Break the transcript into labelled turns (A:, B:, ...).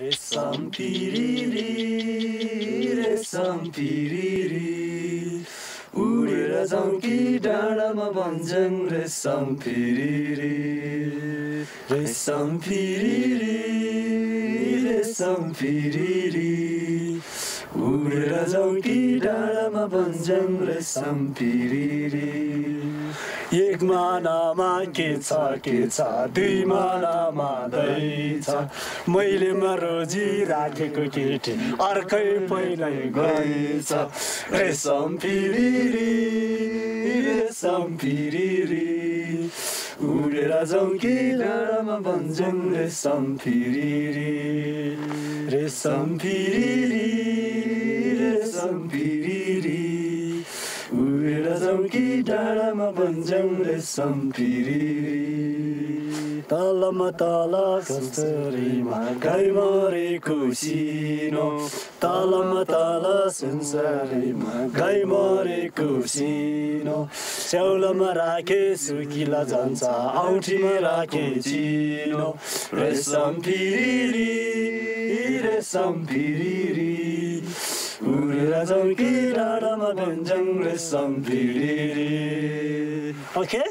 A: रेशम फिरिरी रेशम फिरिरी उडेर जाउँ कि डाँडामा भन्छन् रेशम फिरिरी रेशम फिरिरी रेशम फिरिरी उडेर जाउँ कि डाँडामा भन्छन् रेशम फिरिरी एक मानामा के छ के छ दुई मानामा मैले रोजी राखेको केटी अर्कै पहिल्यै गएछ रेशम फिरिरी रेशम फिरिरी उडेर जाउँ कि डाँडामा भन्छौँ रेशम फिरिरी रेशम फिरिरी रेशम फिरिरी कि डाँडामा रेशम फिरिरी तलमा तल कस्तुरीमा गाई मरेको सिनो। तलमा तल संसारीमा गाई मरेको सिनो। स्याउलामा राखे सुकिला जान्छ औठीमा राखे चिनो। रेशम फिरिरी रेशम फिरिरी उडेर जाउँ कि डाँडामा भन्छौँ रेशम फिरिरी ओके